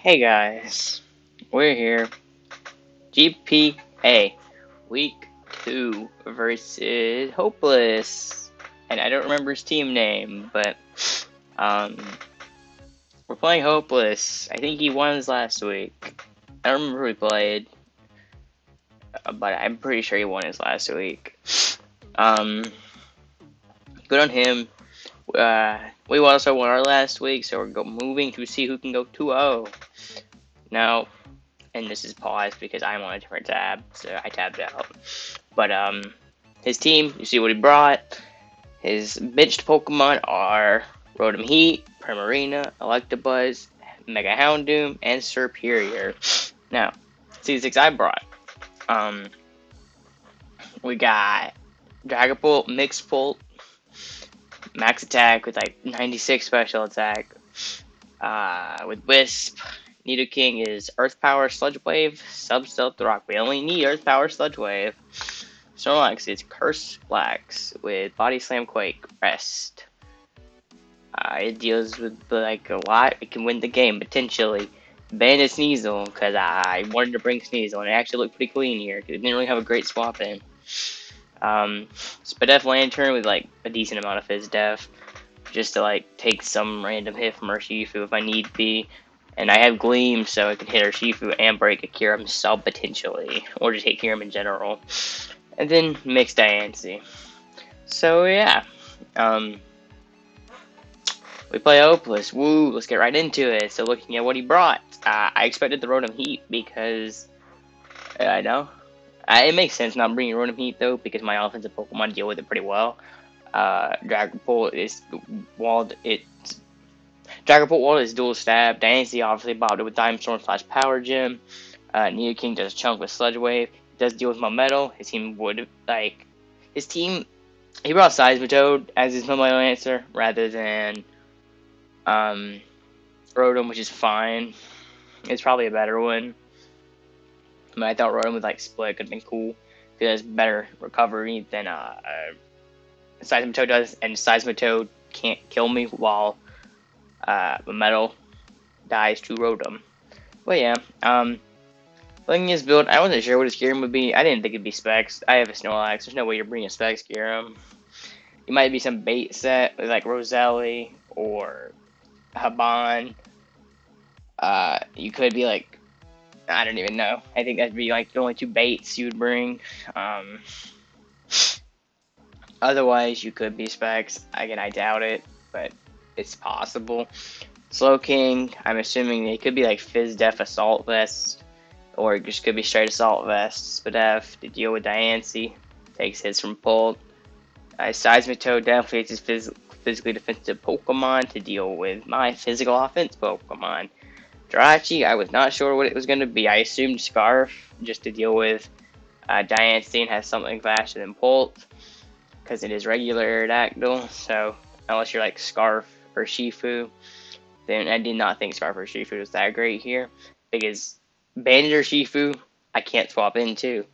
Hey guys, we're here. GPA week two versus Hopeless, and I don't remember his team name, but um, we're playing Hopeless. I think he won his last week. I don't remember who he played, uh, but I'm pretty sure he won his last week. Um, good on him. Uh, we also won our last week, so we're moving to see who can go 2-0. Now, and this is paused because I'm on a different tab, so I tabbed out. But um, his team, you see what he brought. His benched Pokemon are Rotom Heat, Primarina, Electabuzz, Mega Houndoom, and Serperior. Now, see the six I brought. Um, we got Dragapult, Mixpult, max attack with like 96 special attack. Uh, with Wisp, Nidoking is Earth Power, Sludge Wave, Sub Stealth Rock. We only need Earth Power, Sludge Wave. Snorlax is Curse Flax with Body Slam Quake, Rest. Uh, it deals with like a lot. It can win the game potentially. Bandit Sneasel because I wanted to bring Sneasel and it actually looked pretty clean here. It didn't really have a great swap in. Um, Spadef Lanturn with like a decent amount of Phys Def, just to like take some random hit from Urshifu if I need be. And I have Gleam, so I can hit Urshifu and break a Kyurem sub potentially, or just hit Kyurem in general. And then mix Diancie. So yeah, um, we play Hopeless. Woo, let's get right into it. So looking at what he brought, uh, I expected the Rotom Heat because uh, I know it makes sense not bringing Rotom Heat though, because my offensive Pokemon deal with it pretty well. Uh, Dragapult is walled. It Dragapult walled is dual stab. Diancie obviously bobbed it with Diamond Storm slash Power Gem. Uh, Nidoking does a chunk with Sludge Wave. Does deal with my Metal. His team would like his team. He brought Seismitoad as his Metal answer rather than um, Rotom, which is fine. It's probably a better one. I, mean, I thought Rotom with like split could have been cool because it's better recovery than uh, uh Seismitoad does, and Seismitoad can't kill me while uh, metal dies to Rotom. But yeah, um, looking at his build, I wasn't sure what his Kyurem would be. I didn't think it'd be Specs. I have a Snorlax. There's no way you're bringing Specs Kyurem. It might be some bait set like Roseli or Haban. Uh, you could be like I don't even know. I think that'd be like the only two baits you would bring. Um, otherwise, you could be specs. Again, I doubt it, but it's possible. Slowking, I'm assuming it could be like Phys Def Assault Vest, or it just could be straight Assault Vest. Spadef to deal with Diancie, takes hits from Pult. Uh, Seismitoad definitely his phys physically defensive Pokemon to deal with my physical offense Pokemon. Jirachi, I was not sure what it was going to be. I assumed Scarf, just to deal with uh, Diancie has something faster than Pult, because it is regular Aerodactyl, so unless you're like Scarf Urshifu, then I did not think Scarf Urshifu was that great here, because Bandit Urshifu, I can't swap into.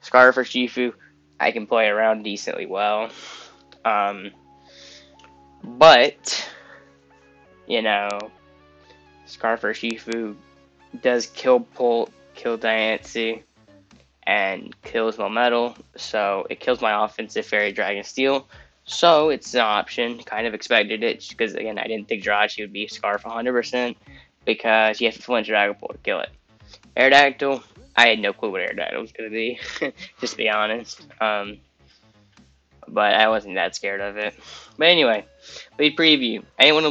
Scarf Urshifu, I can play around decently well. Um, but, you know, Scarf Urshifu does kill Pult, kill Diancie, and kills Metal, so it kills my offensive Fairy Dragon Steel. So it's an option. Kind of expected it because again I didn't think Jirachi would be Scarf 100% because you have to flinch Dragapult to kill it. Aerodactyl, I had no clue what Aerodactyl was gonna be, just to be honest. Um, but I wasn't that scared of it. But anyway, lead preview. I didn't want to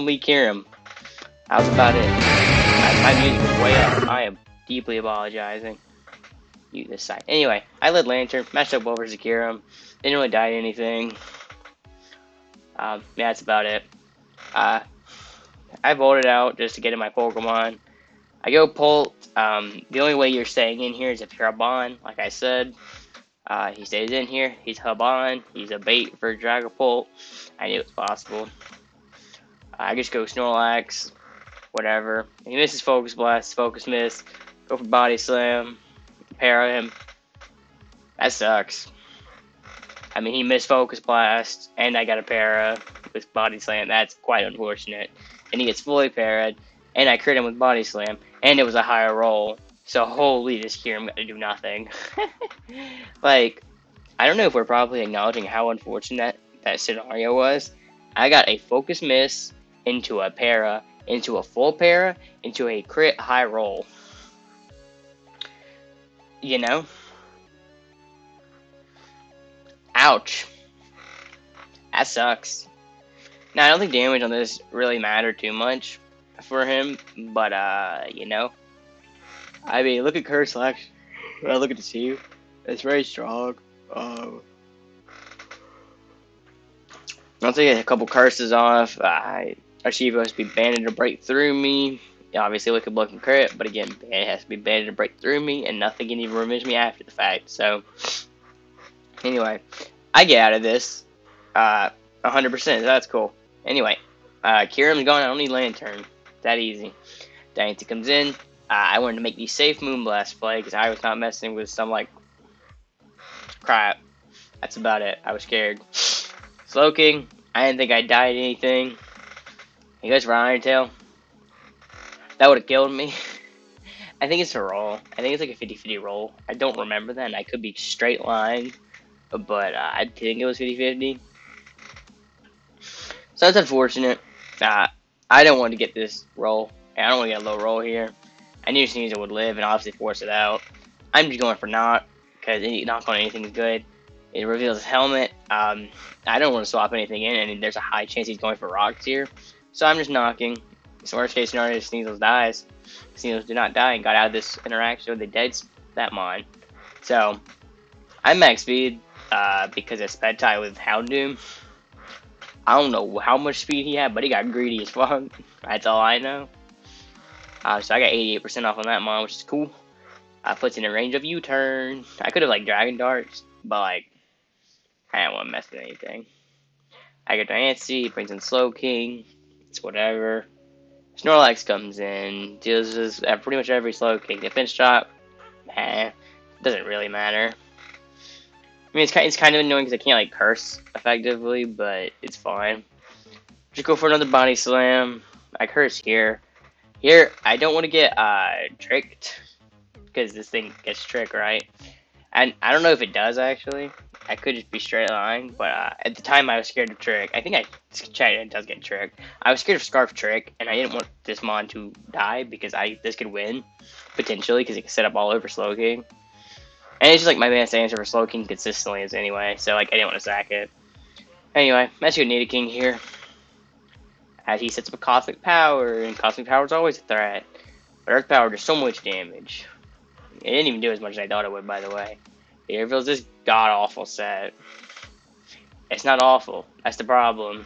Kyurem. How's about it? My, my music was way up. I am deeply apologizing. You this side. Anyway, I led Lanturn, matched up well over Zakirum. Didn't really die anything. Um, yeah, that's about it. Uh, I voted out just to get in my Pokemon. I go Pult. Um, the only way you're staying in here is if you're a Bond, like I said. Uh, he stays in here. He's Haban. He's a bait for Dragapult. I knew it was possible. I just go Snorlax whatever. He misses Focus Blast, Focus Miss, go for Body Slam, para him. That sucks. I mean, he missed Focus Blast, and I got a para with Body Slam. That's quite unfortunate. And he gets fully parried. and I crit him with body slam, and it was a higher roll. So holy, this Kyurem got to do nothing. like, I don't know if we're probably acknowledging how unfortunate that scenario was. I got a focus miss into a para, into a full para, into a crit high roll. You know? Ouch. That sucks. Now, I don't think damage on this really mattered too much for him, but, uh, you know. I mean, look at Curse Slash. I look at the Steve. It's very strong. Um, I'll take a couple curses off, I Urshifu has to be banded to break through me. Obviously, Wicked Blow can crit, but again, it has to be banded to break through me, and nothing can even revenge me after the fact. So, anyway, I get out of this uh, 100%. So that's cool. Anyway, uh, Kyurem's gone. I don't need Lanturn. That easy. Diancie comes in. Uh, I wanted to make the safe Moonblast play because I was not messing with some, like, crap. That's about it. I was scared. Slowking. I didn't think I died anything. He goes for Iron Tail. That would have killed me. I think it's a roll. I think it's like a 50-50 roll. I don't remember that, I could be straight line, but uh, I think it was 50-50. So that's unfortunate. Uh, I don't want to get this roll. I don't want to get a low roll here. I knew Sneasel would live and obviously force it out. I'm just going for not, because knock on anything is good. It reveals his helmet. Um, I don't want to swap anything in, and there's a high chance he's going for rocks here. So I'm just knocking. So worst case scenario, Sneasel dies. Sneasel did not die and got out of this interaction with the dead that mine. So I'm max speed uh, because sped tie with Houndoom. I don't know how much speed he had, but he got greedy as fuck. That's all I know. Uh, so I got 88% off on that mon, which is cool. I Uh, puts in a range of U-turn. I could have like Dragon Darts, but like I don't want to mess with anything. I get Diancie, brings in Slowking. It's whatever. Snorlax comes in, deals with pretty much every slow Slowking. Defense drop, eh, doesn't really matter. I mean, it's kind, it's kind of annoying because I can't like curse effectively, but it's fine. Just go for another body slam. I curse here. Here, I don't want to get uh, tricked because this thing gets tricked, right? And I don't know if it does actually. I could just be straight line, but uh, at the time I was scared of Trick. I think I checked it does get Trick. I was scared of Scarf Trick, and I didn't want this Mon to die because I this could win, potentially, because it could set up all over Slowking. And it's just like my best answer for Slowking consistently is anyway, so like I didn't want to sack it. Anyway, let's go Nidoking here. As he sets up a Cosmic Power, and Cosmic Power is always a threat. But Earth Power does so much damage. It didn't even do as much as I thought it would, by the way. Airfield's this god awful set. It's not awful. That's the problem.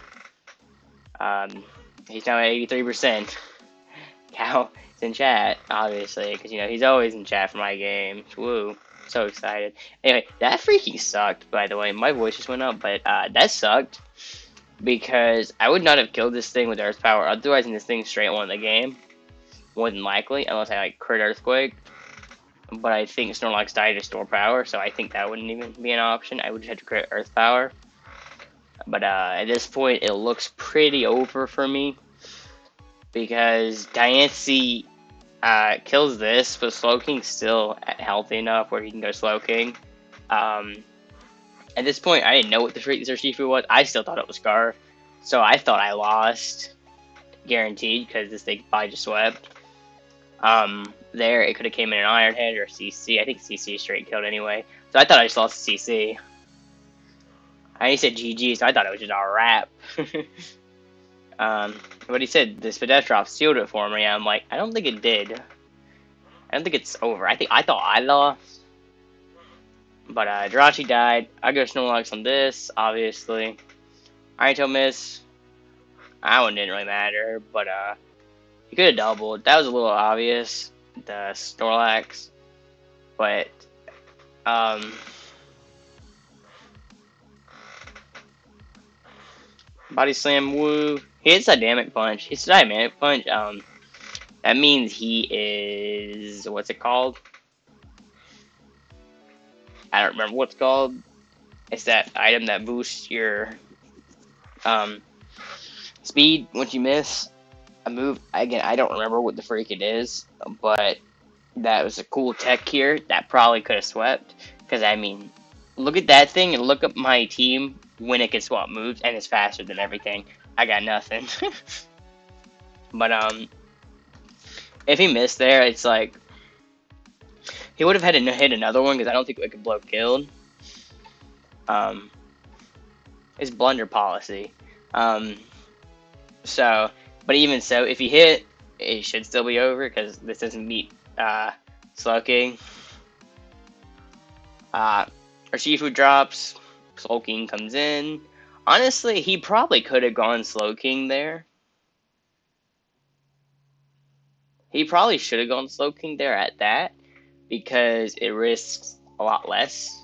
Um, he's now at 83%. Cal is in chat, obviously, because, you know, he's always in chat for my games. Woo. So excited. Anyway, that freaking sucked, by the way. My voice just went up, but uh, that sucked. Because I would not have killed this thing with Earth Power. Otherwise, in this thing straight won the game. More than likely, unless I, like, crit Earthquake but I think Snorlax died to store power, so I think that wouldn't even be an option. I would just have to create Earth Power. But uh, at this point, it looks pretty over for me because Diancie uh, kills this, but Slowking's still healthy enough where he can go Slowking. Um, at this point, I didn't know what the freak Urshifu was. I still thought it was Scarf, so I thought I lost, guaranteed, because this thing probably just swept. Um, there, it could have came in an Iron Head or CC. I think CC straight killed anyway. So I thought I just lost CC. I he said GG, so I thought it was just a wrap. um, but he said this Pedestrop sealed it for me. I'm like, I don't think it did. I don't think it's over. I think I thought I lost. But uh, died. I go Snorlax on this, obviously. Iron Tail miss. That one didn't really matter, but uh, he could have doubled. That was a little obvious the Snorlax, but um, body slam woo. He a dynamic punch. It's a dynamic punch. Um, that means he is what's it called? I don't remember what's called. It's that item that boosts your um, speed once you miss. A move again. I don't remember what the freak it is, but that was a cool tech here that probably could have swept. Because I mean, look at that thing and look up my team when it can swap moves and it's faster than everything. I got nothing. but um, if he missed there, it's like he would have had to hit another one because I don't think it could blow killed. Um, it's blunder policy. Um, so, but even so, if he hit, it should still be over because this doesn't meet uh, Slowking. Uh, Urshifu drops, Slowking comes in. Honestly, he probably could have gone Slowking there. He probably should have gone Slowking there at that because it risks a lot less.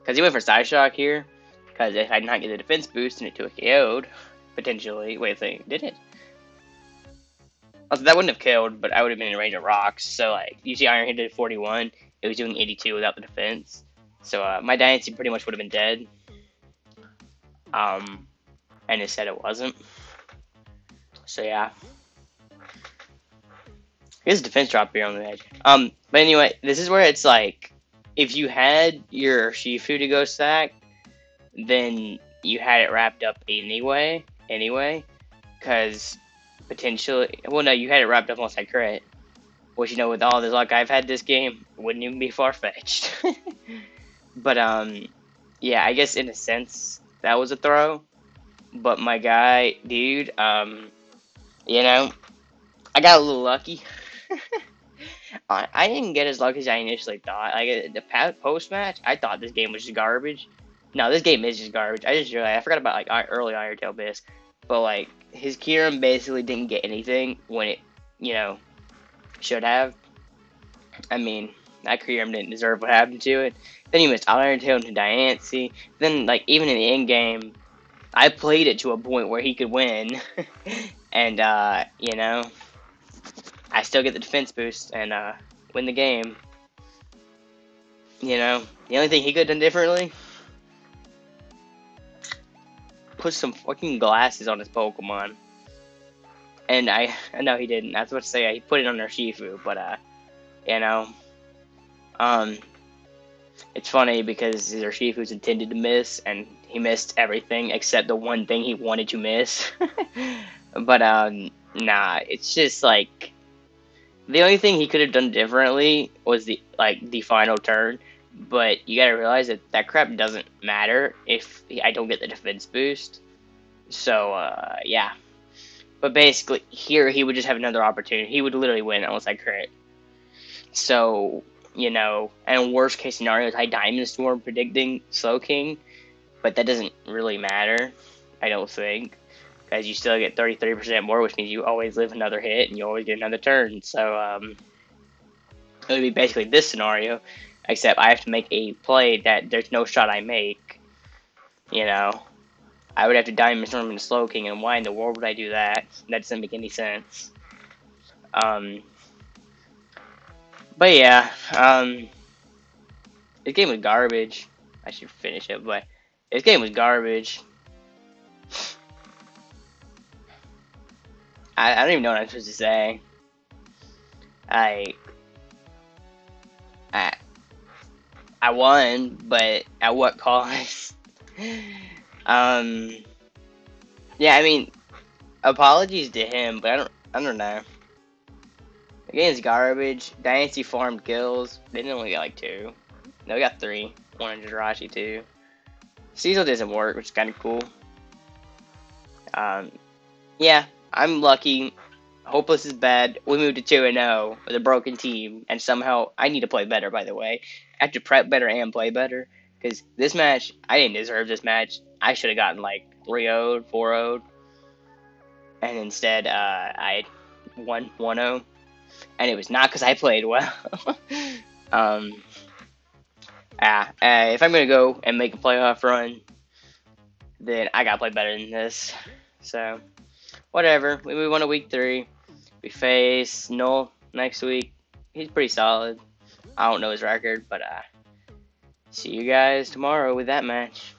Because he went for Side Psyshock here. Because if I did not get the defense boost and it took a KO'd, potentially. Wait a second, did it? Also, that wouldn't have killed, but I would have been in range of rocks. So, like, you see Iron did 41. It was doing 82 without the defense. So, uh, my Diancie pretty much would have been dead. Um, and it said it wasn't. So, yeah. Here's a defense drop here on the edge. Um, but anyway, this is where it's like, if you had Urshifu to go stack, then you had it wrapped up anyway, anyway, because potentially, well, no, you had it wrapped up once I crit. Which, you know, with all this luck I've had this game, wouldn't even be far-fetched. but, um, yeah, I guess in a sense, that was a throw. But my guy, dude, um, you know, I got a little lucky. I didn't get as lucky as I initially thought. Like the post match, I thought this game was just garbage. No, this game is just garbage. I just realized I forgot about like early Iron Tail Bisque, but like his Kyurem basically didn't get anything when it, you know, should have. I mean, that Kyurem didn't deserve what happened to it. Then he missed Iron Tail into Diancie. Then like even in the end game, I played it to a point where he could win, and uh, you know. I still get the defense boost and uh, win the game. You know, the only thing he could have done differently, put some fucking glasses on his Pokemon. And I, know he didn't. I was about to say he put it on Urshifu, but uh, you know, um, it's funny because Urshifu's intended to miss, and he missed everything except the one thing he wanted to miss. but um, nah, it's just like the only thing he could have done differently was the like the final turn. But you gotta realize that that crap doesn't matter if I don't get the defense boost. So uh, yeah. But basically, here he would just have another opportunity. He would literally win unless I crit. So you know, and worst case scenario is I Diamond Storm predicting Slowking, but that doesn't really matter. I don't think because you still get 33% more, which means you always live another hit and you always get another turn. So um, it would be basically this scenario, except I have to make a play that there's no shot I make. You know, I would have to die Diamond Storm into Slowking, and why in the world would I do that? That doesn't make any sense. Um, but yeah, um, this game was garbage. I should finish it, but this game was garbage. I, I don't even know what I'm supposed to say. I, I won, but at what cost? um, yeah, I mean, apologies to him, but I don't, I don't know. The game's garbage. Diancie farmed kills. They didn't only get like two. No, we got three. One in Jirachi too. Cecil doesn't work, which is kind of cool. Um, yeah, I'm lucky. Hopeless is bad. We moved to 2 and 0 with a broken team, and somehow I need to play better, by the way. I have to prep better and play better. Because this match, I didn't deserve this match. I should have gotten like 3 0, 4 0. And instead, uh, I won 1 0. And it was not because I played well. um, ah, uh, if I'm going to go and make a playoff run, then I got to play better than this. So whatever. We on to week three. We face Null next week. He's pretty solid. I don't know his record, but uh, see you guys tomorrow with that match.